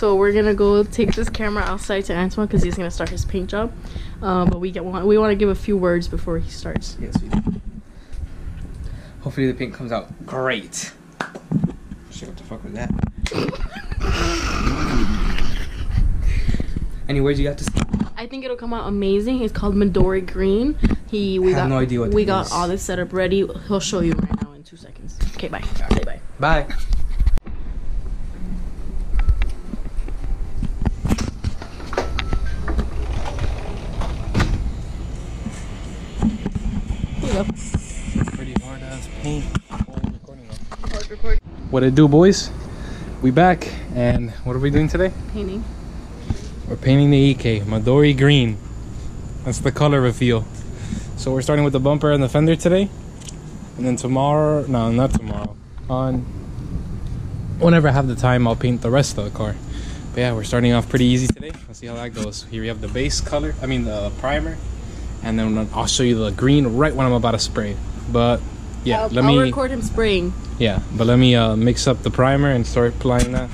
So we're gonna go take this camera outside to Antoine because he's gonna start his paint job. Um, but we get want we want to give a few words before he starts. Yes, we do. Hopefully the paint comes out great. Shit, what the fuck was that? Any words you got to say? I think it'll come out amazing. It's called Midori Green. He we I have got no idea what we got is. all this setup ready. He'll show you right now in two seconds. Okay, bye. Say bye. Bye. What it do, boys? We back, and what are we doing today? Painting. We're painting the EK Midori Green. That's the color reveal. So we're starting with the bumper and the fender today, and then tomorrow, no, not tomorrow. On whenever I have the time, I'll paint the rest of the car. But yeah, we're starting off pretty easy today. Let's see how that goes. Here we have the base color. I mean the primer, and then I'll show you the green right when I'm about to spray. But yeah, I'll, let I'll me. record him spraying. Yeah, but let me uh, mix up the primer and start applying that.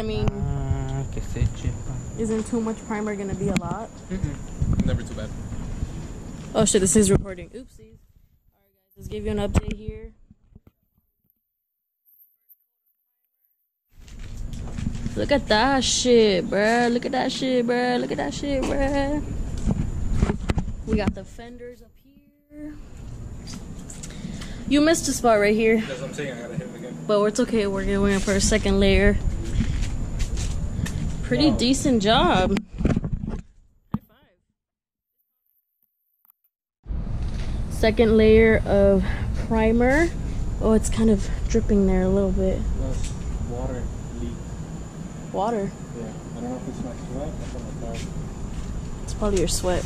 I mean, isn't too much primer gonna be a lot? Never too bad. Oh shit, this is recording. Oopsies. Alright guys, let's give you an update here. Look at that shit, bruh. Look at that shit, bruh. Look at that shit, bruh. We got the fenders up here. You missed a spot right here, That's what I'm saying. I gotta hit him again. but it's okay. We're going for a second layer. Pretty decent job. Second layer of primer. Oh, it's kind of dripping there a little bit. Plus water leak. Water. Yeah. I don't know if it's my sweat or car. It's probably your sweat.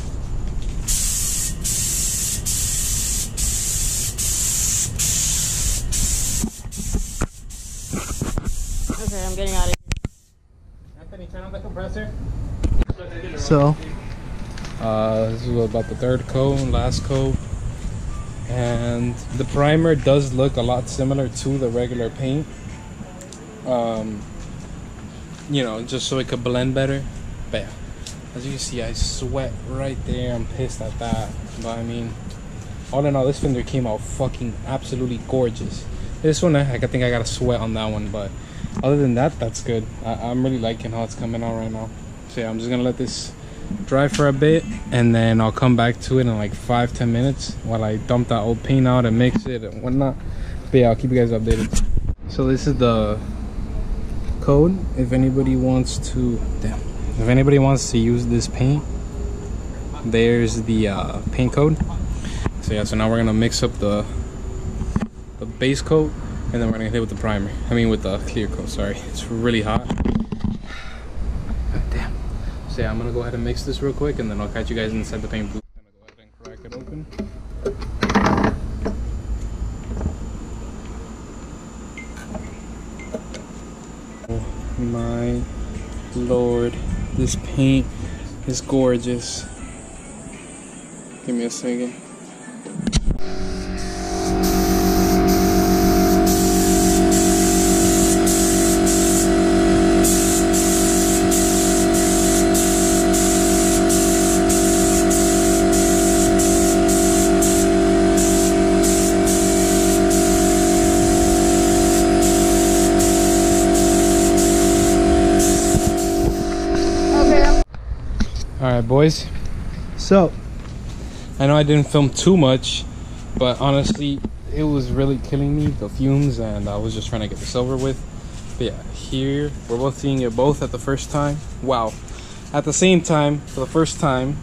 Okay, I'm getting out of here. So, Uh, this is about the third coat, last coat. And the primer does look a lot similar to the regular paint. Um, you know, just so it could blend better. But yeah, as you can see, I sweat right there. I'm pissed at that. But I mean, all in all, this fender came out fucking absolutely gorgeous. This one, I, I think I got a sweat on that one. But other than that, that's good. I, I'm really liking how it's coming out right now. So yeah, I'm just gonna let this dry for a bit and then I'll come back to it in like five ten minutes while I dump that old paint out and mix it and whatnot. But yeah, I'll keep you guys updated. So this is the code. If anybody wants to, damn, if anybody wants to use this paint, there's the uh, paint code. So yeah, so now we're gonna mix up the the base coat and then we're gonna hit with the primer. I mean, with the clear coat. Sorry, it's really hot. God damn. So yeah, I'm gonna go ahead and mix this real quick, and then I'll catch you guys inside the paint booth. I'm gonna go ahead and crack it open. Oh my lord, this paint is gorgeous. Give me a second. All right, boys. So, I know I didn't film too much, but honestly, it was really killing me the fumes, and I was just trying to get this over with. But yeah, here we're both seeing it both at the first time. Wow! At the same time, for the first time,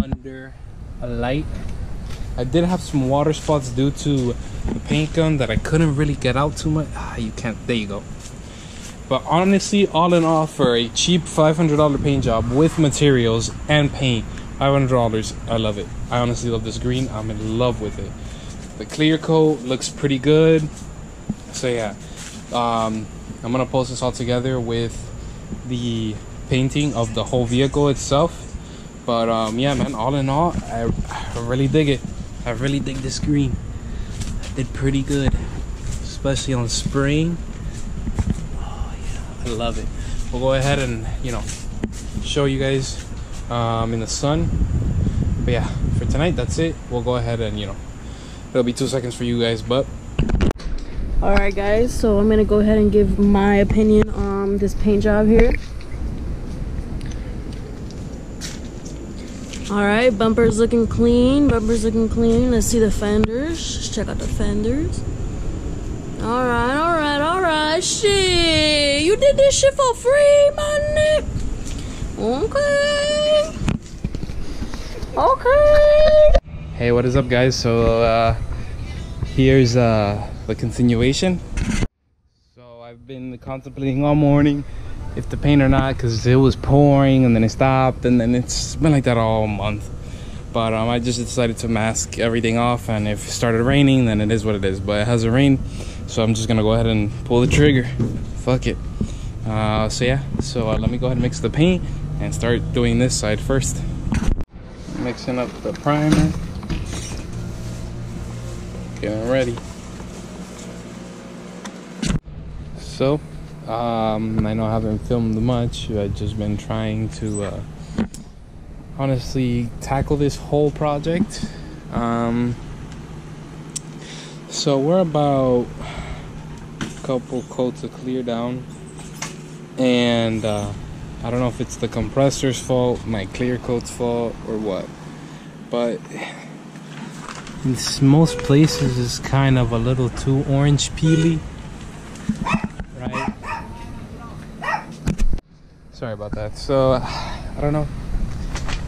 under a light. I did have some water spots due to the paint gun that I couldn't really get out too much. Ah, you can't. There you go. But honestly, all in all, for a cheap $500 paint job with materials and paint, $500, I love it. I honestly love this green. I'm in love with it. The clear coat looks pretty good. So yeah, um, I'm gonna post this all together with the painting of the whole vehicle itself. But um, yeah, man, all in all, I, I really dig it. I really dig this green. I did pretty good, especially on spraying. I love it. We'll go ahead and you know show you guys um, in the sun. But yeah, for tonight that's it. We'll go ahead and you know it'll be two seconds for you guys, but All right, guys. So I'm gonna go ahead and give my opinion on this paint job here. All right, bumpers looking clean. Bumpers looking clean. Let's see the fenders. Check out the fenders. All right, all right, all right. Shit, you did this shit for free, man. Okay. Okay. hey, what is up, guys? So uh, here's uh, the continuation. So I've been contemplating all morning if to paint or not because it was pouring and then it stopped and then it's been like that all month. But um, I just decided to mask everything off and if it started raining then it is what it is. But it hasn't rained so I'm just gonna go ahead and pull the trigger. Fuck it. Uh, so yeah, so uh, let me go ahead and mix the paint and start doing this side first. Mixing up the primer. Getting ready. So, um, I know I haven't filmed much. I've just been trying to uh, honestly tackle this whole project. Um, so we're about a couple coats of clear down, and uh, I don't know if it's the compressor's fault, my clear coat's fault, or what. But in most places, it's kind of a little too orange peely, right? Sorry about that. So I don't know.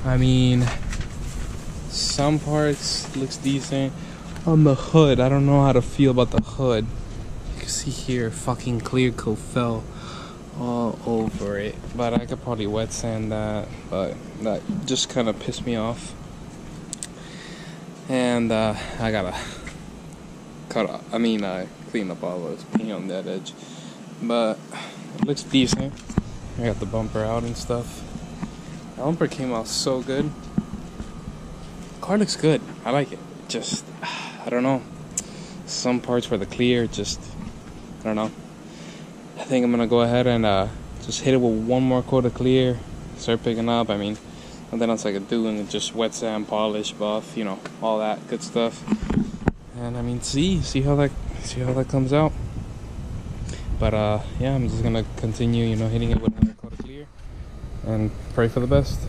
I mean, some parts looks decent. On the hood, I don't know how to feel about the hood. You can see here, fucking clear coat fell all over it. But I could probably wet sand that, but that just kind of pissed me off. And uh, I gotta cut off, I mean, uh, clean up all those paint on that edge. But it looks decent. I got the bumper out and stuff. The bumper came out so good. Car looks good. I like it. Just, I don't know. Some parts where the clear just, I don't know. I think I'm gonna go ahead and uh, just hit it with one more coat of clear. Start picking up. I mean, nothing else I could do, and just wet sand, polish, buff, you know, all that good stuff. And I mean, see, see how that, see how that comes out. But uh, yeah, I'm just gonna continue, you know, hitting it with another coat of clear, and pray for the best.